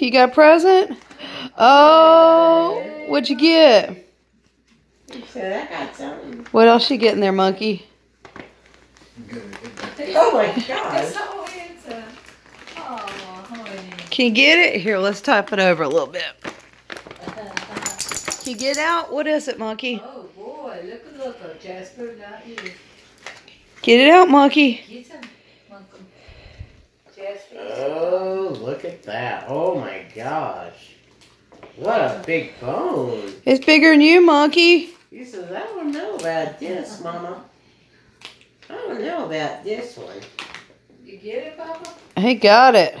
You got a present? Oh, what'd you get? He said, got something. What else you get in there, Monnkie? Oh my gosh. so handsome. Oh, honey. Can you get it? Here, let's type it over a little bit. Can you get out? What is it, Monnkie? Oh boy, look at look Jasper, not you. Get it out, Monnkie. Get some, Uncle uh, Jasper. Look at that. Oh my gosh. What a big bone. It's bigger than you, Monnkie. He says, I don't know about this, Mama. I don't know about this one. You get it, Papa? He got it.